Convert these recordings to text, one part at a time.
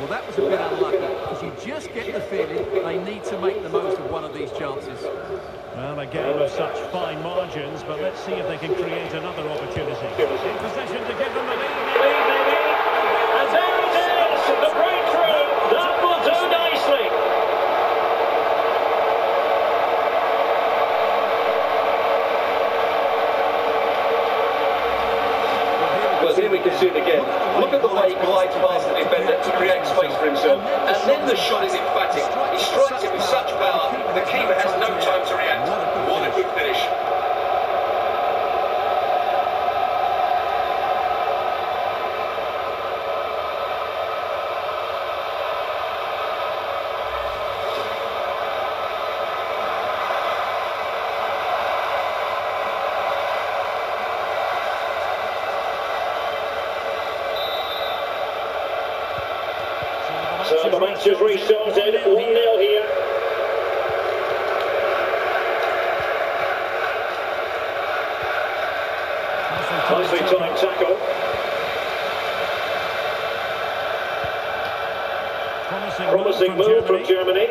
Well, that was a bit unlucky, because you just get the feeling they need to make the most of one of these chances. Well, a game of such fine margins, but let's see if they can create another opportunity. In position to give them the lead. And there it is, the breakthrough. That will do nicely. Well, here we can see it again. Look at the way he glides past the defender to create space for himself. And then the shot is emphatic. He strikes it with such power, the keeper has no time to react. What a good finish. Match has restarted, 1-0 here. Nicely timed tackle. Promising, Promising move from Germany.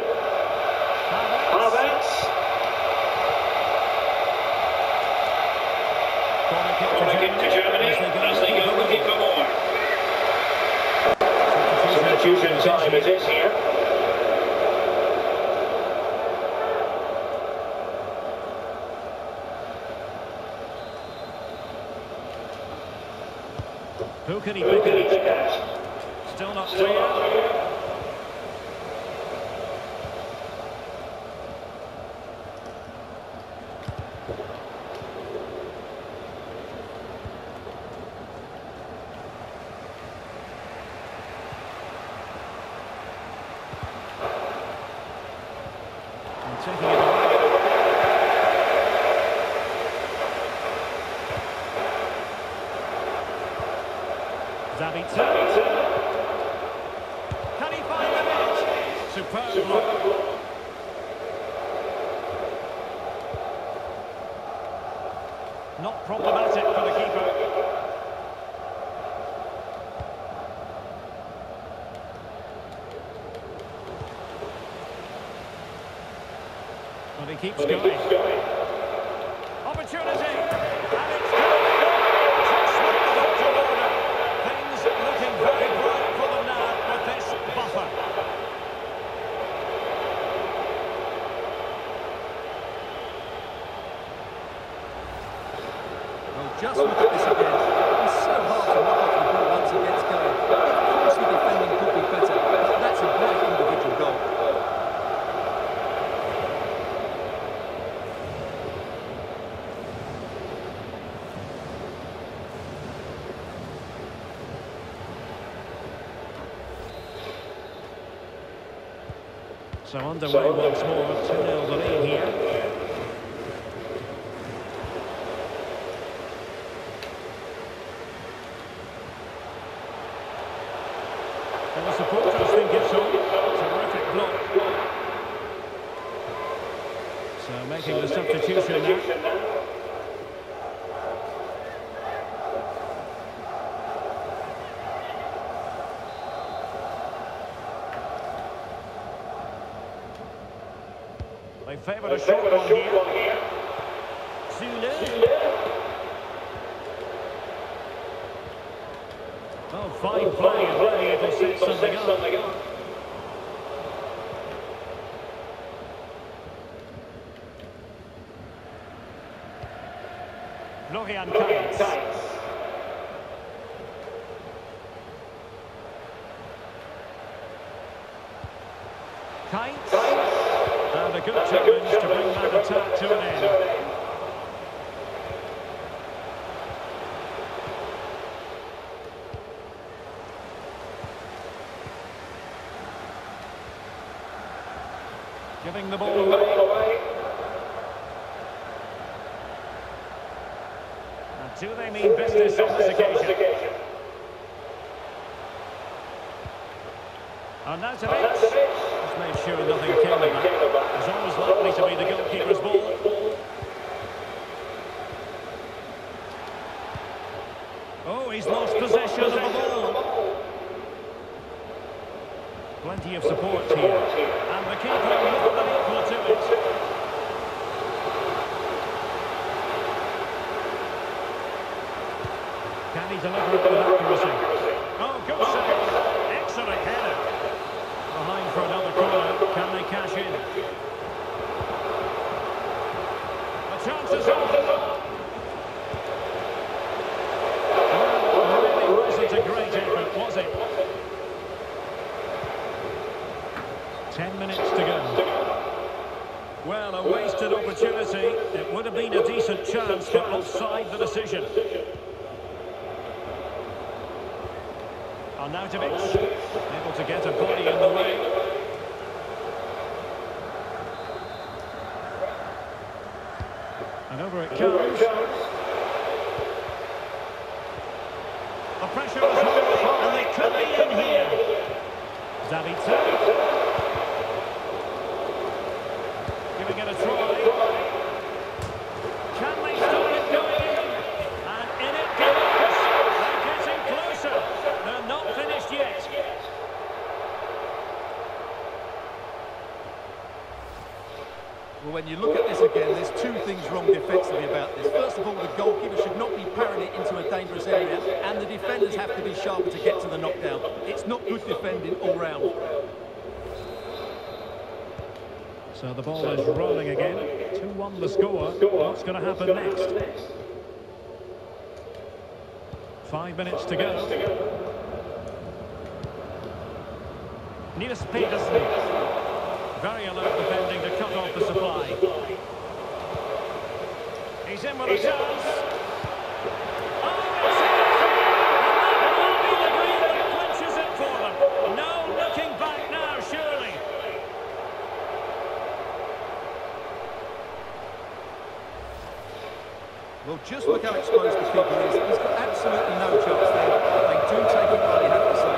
Havertz. Corner kick to Germany as they go looking for more. Substitution time it is here. Who can he Who pick can he out? pick out? Still not Still not clear. clear. And taking it away. Sabitzer. Can he find the net? Superb block. Not problematic for the keeper. But he keeps But he going. keeps going. Opportunity! And it's good! Just like the doctor order. Things looking very bright for them now with this buffer. Well, just look at this again. It's so hard to knock off the ball once it gets going. Of course the defending could be better, but that's a great individual goal. So underway once more, 2-0 the lead here. And the supporters think it's on. Terrific block. The substitution now. They favoured a They short one here. one here. Süle. Oh, fine play, and really it'll set something up. Florian Kainz. Kainz. And a good challenge to bring that attack to an end. Giving the ball away. Do they mean business on this occasion? And that's it. Just made sure nothing came of that. It's always likely to be the goalkeeper's ball. Oh, he's lost possession of the ball. Plenty of support here. And the keeper more than equal to it. Can he deliver it accuracy? Oh, good save. Excellent header. Behind for another corner. Can they cash in? Chance is a great effort, was it? Ten minutes to go. Well, a wasted opportunity. It would have been a decent chance to offside the decision. Arnautovic, able to get a body in the way. And over it comes. The pressure is on, and they could be in here. Sabitzer. Giving it a try. Can they stop it going in? And in it goes. They're getting closer. They're not finished yet. Well, when you look at this again, there's two things wrong defensively about this. First of all, the goalkeeper should not be parrying it into a dangerous area, and the defenders have to be sharper to get to the knockdown. It's not good defending all round. So the ball is rolling again. 2-1 the score. What's going to happen next? Five minutes to go. Nils Petersen. Very alert defending to cut off the supply. He's in with a chance. Oh, it's in! And that will be the goal that clinches it for them. No looking back now, surely. Well, just look how exposed the keeper is. He's got absolutely no chance there. They do take it well, you have to say.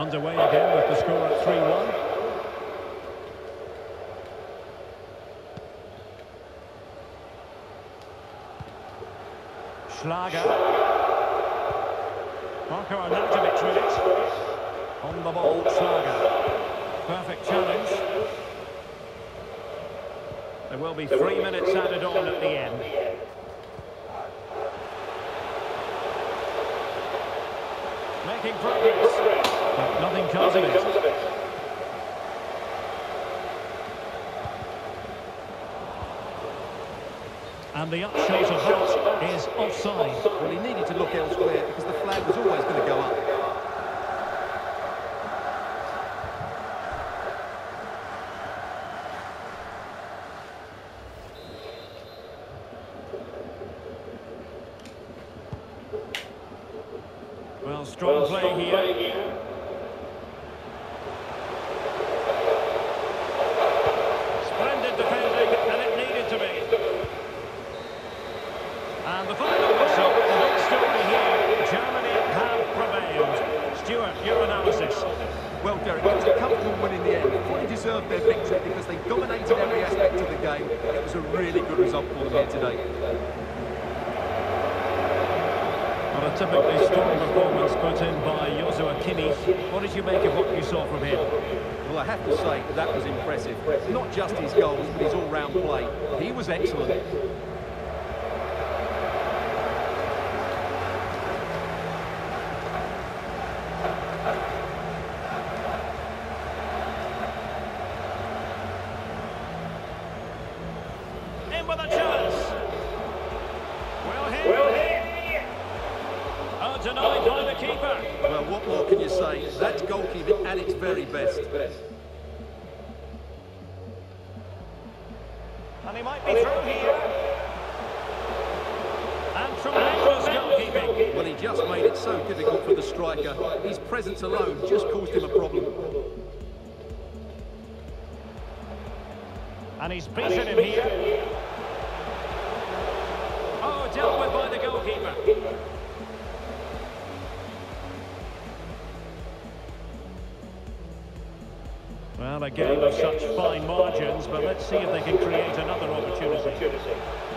Underway again with the score at 3-1. Schlager. Marko Arnautovic with it. On the ball, Schlager. Perfect challenge. There will be three minutes added on at the end. Making progress. But nothing comes of it. And the upshot of that is offside. Well, he needed to look elsewhere because the flag was always going to go up. Well, strong play here. Splendid defending, and it needed to be. And the final whistle, the big story here. Germany have prevailed. Stuart, your analysis. Well, Derek, it was a comfortable win in the end. They fully deserved their victory because they dominated every aspect of the game. It was a really good result for them here today. Not a typically strong performance put in by Joshua Kimmich. What did you make of what you saw from him? Well, I have to say, that was impressive. Not just his goals, but his all-round play. He was excellent. In with a chance. Well hit. Well hit. Oh, denied by the keeper. Well, what more can you say? That's goalkeeping at its very best. And he might be through here. And tremendous goalkeeping. Well, he just made it so difficult for the striker. His presence alone just caused him a problem. And he's beaten him here. Oh, dealt with by the goalkeeper. another game of such fine margins, but let's see if they can create another opportunity.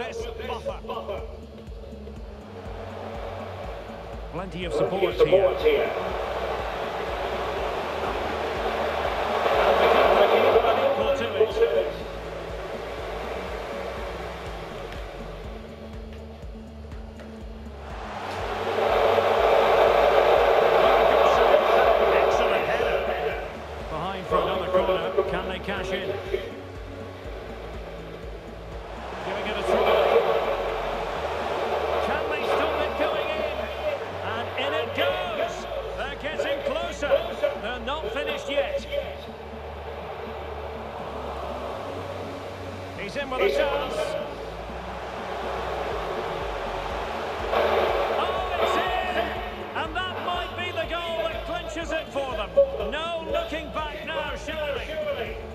Cortes Baja. Plenty of support, Plenty of support here. here. Patience. Oh, it's in! And that might be the goal that clinches it for them. No looking back now, surely.